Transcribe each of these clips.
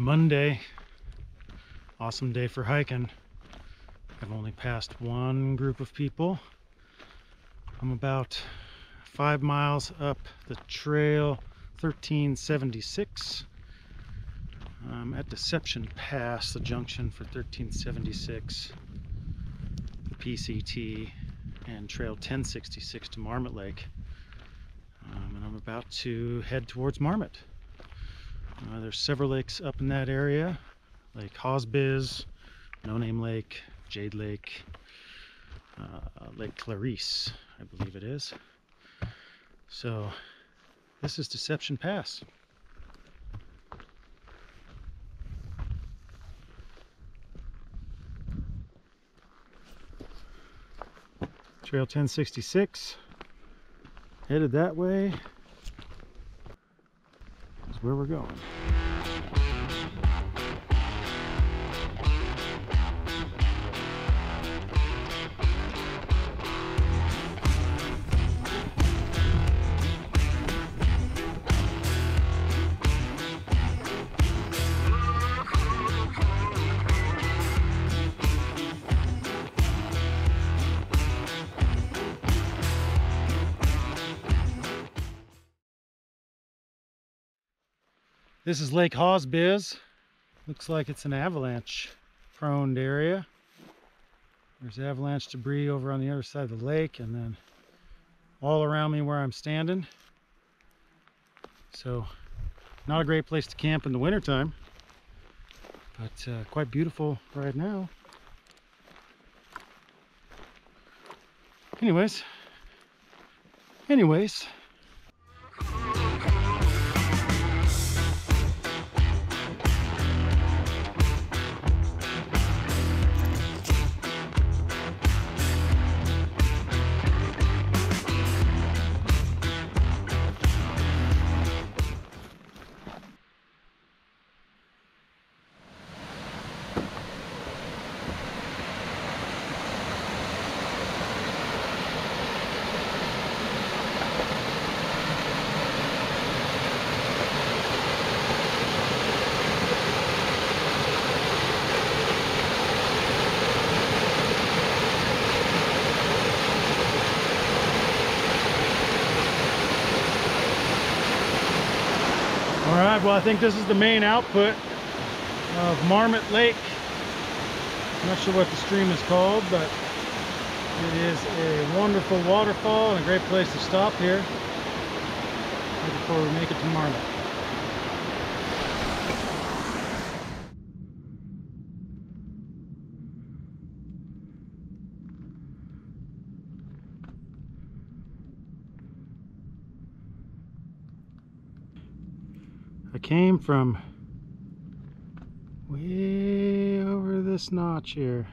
Monday. Awesome day for hiking. I've only passed one group of people. I'm about five miles up the trail 1376. I'm at Deception Pass, the junction for 1376, the PCT, and Trail 1066 to Marmot Lake. Um, and I'm about to head towards Marmot. Uh, there's several lakes up in that area. Lake Hozbiz, No Name Lake, Jade Lake, uh, Lake Clarice, I believe it is. So this is Deception Pass. Trail 1066, headed that way where we're going. This is Lake Hozbiz. Looks like it's an avalanche prone area. There's avalanche debris over on the other side of the lake and then all around me where I'm standing. So not a great place to camp in the wintertime, but uh, quite beautiful right now. Anyways, anyways, Well, I think this is the main output of Marmot Lake. I'm not sure what the stream is called, but it is a wonderful waterfall and a great place to stop here before we make it to Marmot. Came from way over this notch here.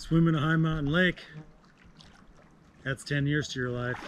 Swim in a high mountain lake. That's 10 years to your life.